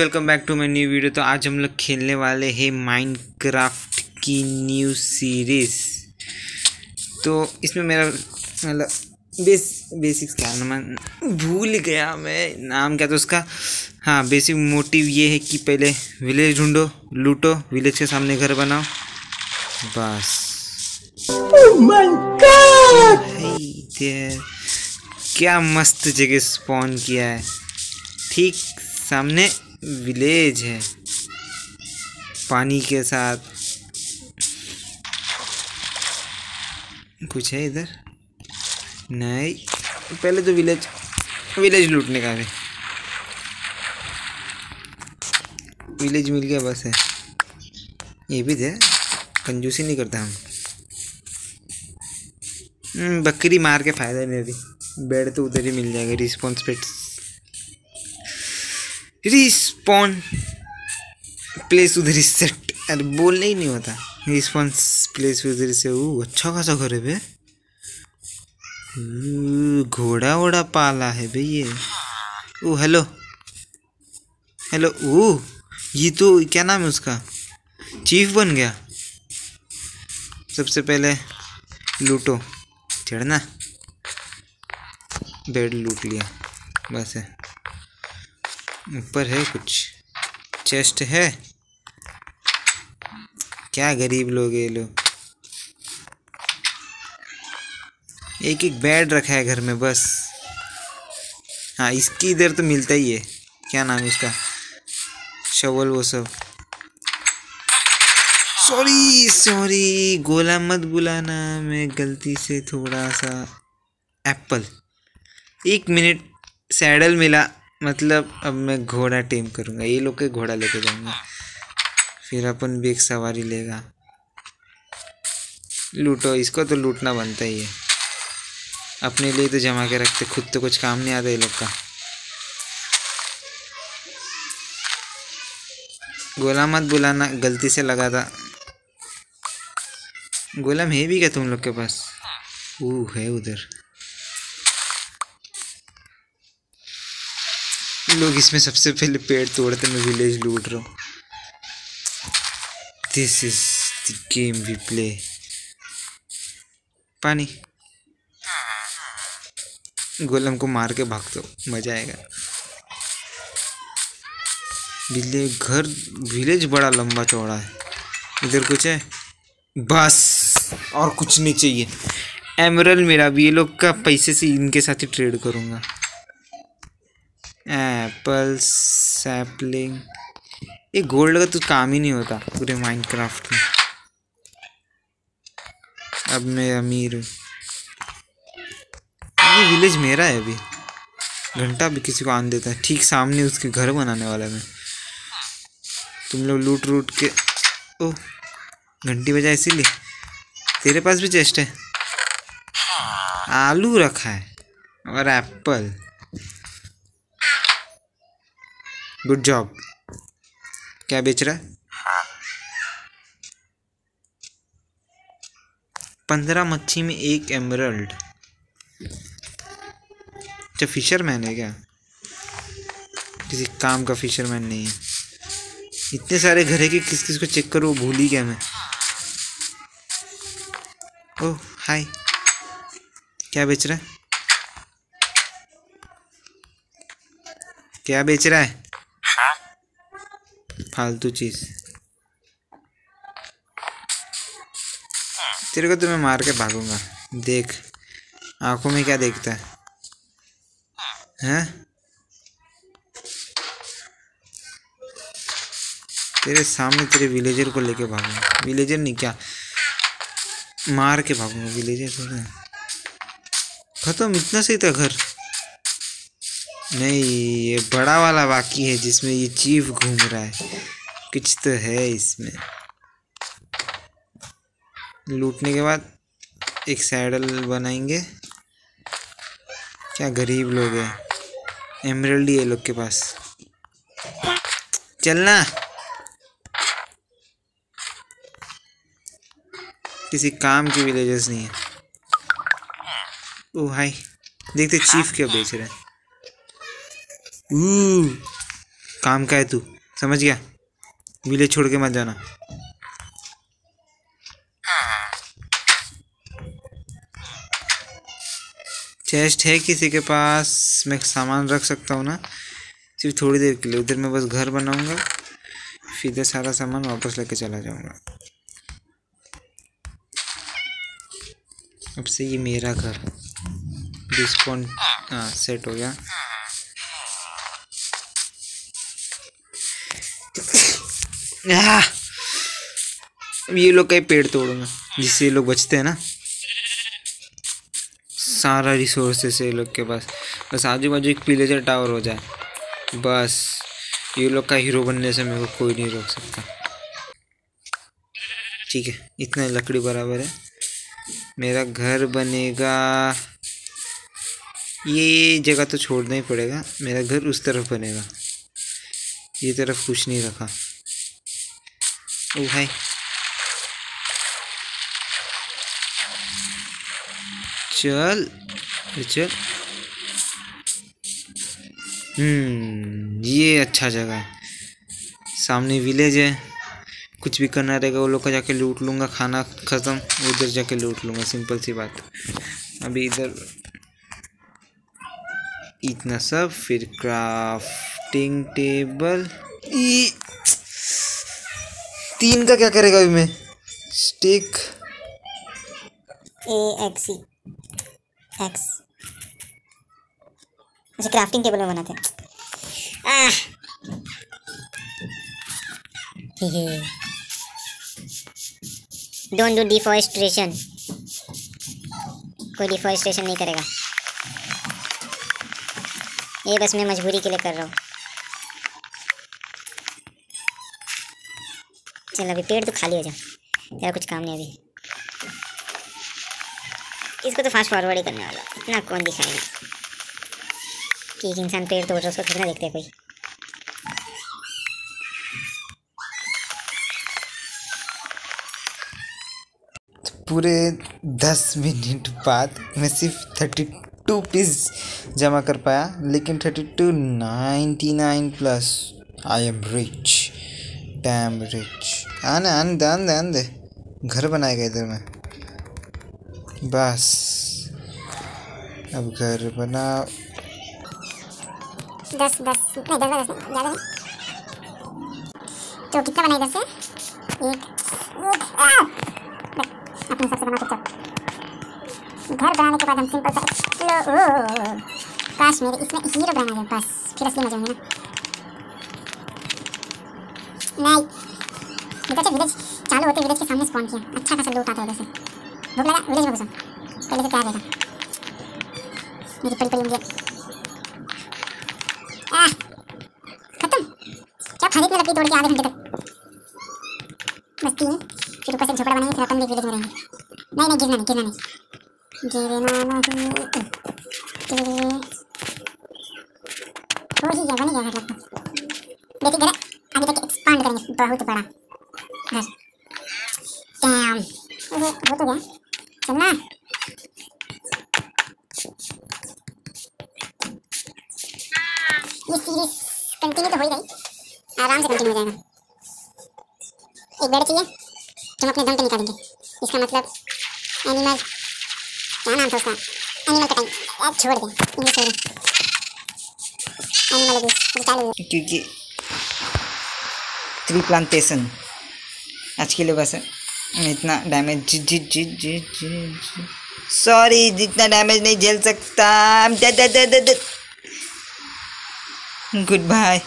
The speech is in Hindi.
Welcome back to my new video तो आज हम लोग खेलने वाले हैं माइनक्राफ्ट की न्यू सीरीज़ तो इसमें मेरा मतलब बेस बेसिक्स क्या नाम भूल गया मैं नाम क्या था उसका? हाँ बेसिक मोटिव ये है कि पहले विलेज ढूंढो लूटो विलेज के सामने घर बनाओ बस। There. क्या मस्त जगह स्पॉन किया है। ठीक सामने विलेज है। पानी के साथ। कुछ है इधर? नहीं। पहले तो विलेज विलेज लूटने का है। विलेज मिल गया बस है। ये भी थे कंजूसी नहीं करता हम। हम्म, बकरी मार के फ़ायदा नहीं अभी बेड तो उधर ही मिल जाएगा रिस्पॉन्स पे रिस्पॉन। प्लेस उधर सेट अरे, बोलने ही नहीं होता रिस्पॉन्स प्लेस उधर से वो अच्छा खासा घर है बे। घोड़ा वोड़ा पाला है बे ये। ओ हेलो हेलो ओ ये तो क्या नाम है उसका? चीफ बन गया। सबसे पहले लूटो। चढ़ना बेड लूट लिया। बस है। ऊपर है कुछ। चेस्ट है। क्या गरीब लोग ये लोग। एक एक बेड रखा है घर में, बस। हाँ इसकी इधर तो मिलता ही है। क्या नाम है इसका? शवल वो सब। सॉरी सॉरी गोला मत बुलाना, मैं गलती से थोड़ा सा एप्पल एक मिनट सैडल मिला। मतलब अब मैं घोड़ा टेम करूँगा, ये लोग के घोड़ा लेके जाऊँगा। फिर अपन भी एक सवारी लेगा। लूटो, इसको तो लूटना बनता ही है। अपने लिए तो जमा के रखते, खुद तो कुछ काम नहीं आता ये लोग का। गोला मत बुलाना, गलती से लगा था। गोलम है भी क्या तुम लोग के पास? वो है उधर। लोग इसमें सबसे पहले पेड़ तोड़ते मैं विलेज लूट रहा हूँ। This is the game we play पानी। गोलम को मार के भाग दो मज़ा आएगा। विलेज घर विलेज बड़ा लंबा चौड़ा है। इधर कुछ है? बस, और कुछ नहीं चाहिए। एमरल मेरा भी ये लोग का पैसे से इनके साथ ही ट्रेड करूँगा। एप्पल सैपलिंग ये गोल्ड का तो काम ही नहीं होता पूरे माइनक्राफ्ट में। अब मैं अमीर हूँ। ये विलेज मेरा है अभी। घंटा भी किसी को आन देता है। ठीक सामने उसके घर बनाने वाला मैं। तुम लोग लूट लूट के ओह, घंटी बजा इसीलिए। तेरे पास भी चेस्ट है। आलू रखा है और एप्पल गुड जॉब क्या बेच रहा है? पंद्रह मच्छी में एक एमरल्ड अच्छा फिशरमैन है क्या? किसी काम का फिशरमैन नहीं है। इतने सारे घर कि किस किस को चेक करो भूल ही गया मैं। ओह हाय क्या बेच रहा है? क्या बेच रहा है? फालतू चीज़। तेरे को तो मैं मार के भागूँगा। देख, आँखों में क्या देखता है? हैं? तेरे सामने तेरे विलेजर को लेके भागूँगा। विलेजर नहीं, क्या? मार के भागूँगा विलेजर थोड़ा। खत्म, इतना सही था घर। नहीं, ये बड़ा वाला बाकी है जिसमें ये चीफ घूम रहा है। कुछ तो है इसमें। लूटने के बाद एक सैडल बनाएँगे। क्या गरीब लोग हैं। एमरल्ड ही लोग के पास। चलना। किसी काम की विलेजेस नहीं है। ओ हाय। देखते चीफ क्या बेच रहे हैं। काम का है तू? समझ गया विलेज छोड़ के मत जाना चेस्ट है किसी के पास? मैं सामान रख सकता हूँ ना? सिर्फ़ थोड़ी देर के लिए। उधर मैं बस घर बनाऊँगा। फिर इधर सारा सामान वापस लेके चला जाऊँगा। अब से ये मेरा घर। डिस्काउंट हाँ सेट हो गया। अब ये लोग कई पेड़ तोड़ूँगा, जिससे ये लोग बचते हैं ना। सारा रिसोर्सेस है ये लोग के पास। बस आजू बाजू एक पिलेजर टावर हो जाए। बस, ये लोग का हीरो बनने से मेरे को कोई नहीं रोक सकता। ठीक है, इतना लकड़ी बराबर है। मेरा घर बनेगा। ये जगह तो छोड़ना ही पड़ेगा। मेरा घर उस तरफ़ बनेगा। ये तरफ़ कुछ नहीं रखा। ओ भाई चल चल। हम्म ये अच्छा जगह है। सामने विलेज है। कुछ भी करना रहेगा, वो लोग का जाके लूट लूँगा, खाना ख़त्म, उधर जाके लूट लूँगा सिंपल सी बात। अभी इधर इतना सब, फिर क्राफ्टिंग टेबल ई। तीन का क्या करेगा अभी मैं स्टिक ए एक्स एक्स अच्छा क्राफ्टिंग टेबल में बनाते हैं। आह! डोंट डू डिफॉरेस्टेशन कोई डिफॉरेस्टेशन नहीं करेगा। ये बस मैं मजबूरी के लिए कर रहा हूँ। चल, अभी पेड़ तो खाली हो जा। तेरा कुछ काम नहीं अभी। इसको तो फास्ट फॉरवर्ड ही करने वाला। इतना कौन दिखाएगा? कि एक इंसान पेड़ तोड़ रहा है, उसको कितना देखते हैं कोई। पूरे दस मिनट बाद मैं सिर्फ़ थर्टी टू पीस जमा कर पाया, लेकिन thirty two ninety nine plus I am rich damn rich आने आने दे आने दे आने। दे घर बनाएगा इधर में। बस। अब घर बना। दस दस, नहीं, दस दस, ज़्यादा तो कितना बना इधर से एक एक! अपने हिसाब से बना चुपचाप घर बनाने के बाद हम सिंपल सा लो काश मेरे इसमें हीरो बना जाए बस। फिर असली मज़ा होंगे ना। नहीं। निकल से विलेज चालू होते विलेज के सामने स्पॉन किया। अच्छा खासा लूट आता है उधर से। भूख लगा विलेज में घुसा। पहले से तैयार रहता मेरी पड़ी पड़ी मुझे खत्म। क्या खाली इतनी लकड़ी तोड़ के आधे घंटे तक? बस तीन फिर ऊपर से झोपड़ा बनाएँगे, फिर अपन भी विलेज में रहेंगे। नहीं नहीं, गिरना नहीं गिरना नहीं। गिरना नहीं हो ही गया, बन गया लगभग देखिए घर आगे तक एक्सपांड करेंगे, बहुत बड़ा। घर डैम ओहो हो तो गया चलना ये सीरीज़ कंटिन्यू तो हो ही गई आराम से कंटिन्यू हो जाएगा एक बेड चाहिए? हम अपने दम पे निकालेंगे इसका मतलब एनिमल क्या नाम था उसका? एनिमल कटिंग अब छोड़ दे। इंग्लिश छोड़ एनिमल चालू क्योंकि ट्री प्लांटेशन आज के लिए बस इतना डैमेज जी जी जी जी जी जी। सॉरी जितना डैमेज नहीं झेल सकता। Good bye